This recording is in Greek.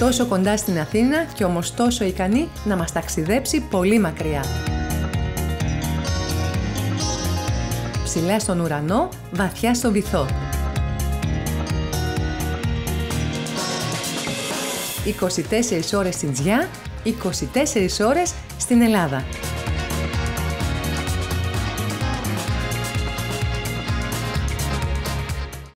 Τόσο κοντά στην Αθήνα και όμως τόσο ικανή να μας ταξιδέψει πολύ μακριά. Ψηλά στον ουρανό, βαθιά στο βυθό. 24 ώρες στην Τζιά, 24 ώρες στην Ελλάδα.